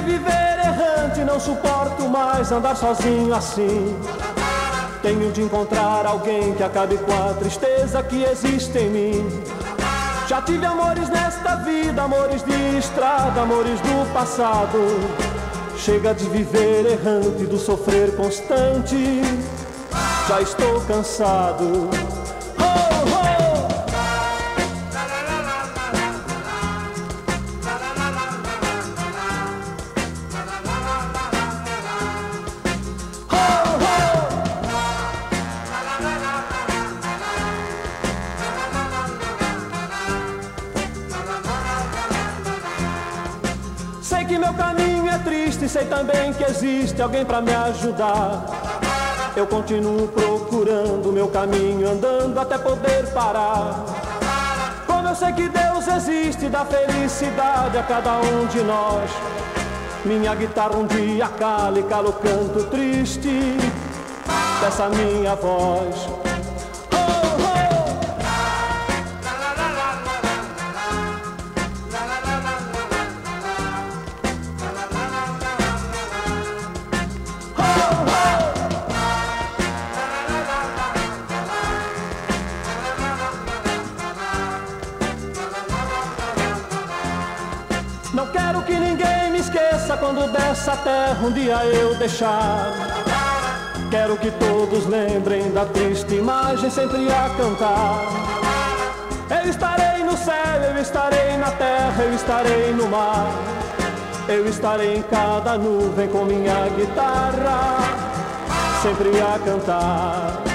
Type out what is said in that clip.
viver errante, não suporto mais andar sozinho assim. Tenho de encontrar alguém que acabe com a tristeza que existe em mim. Já tive amores nesta vida, amores de estrada, amores do passado. Chega de viver errante, do sofrer constante. Já estou cansado. Sei que meu caminho é triste, sei também que existe alguém para me ajudar. Eu continuo procurando meu caminho, andando até poder parar. Como eu sei que Deus existe, dá felicidade a cada um de nós. Minha guitarra um dia cala e cala o canto triste dessa minha voz. Não quero que ninguém me esqueça quando dessa terra um dia eu deixar. Quero que todos lembrem da triste imagem sempre a cantar. Eu estarei no céu, eu estarei na terra, eu estarei no mar. Eu estarei em cada nuvem com minha guitarra, sempre a cantar.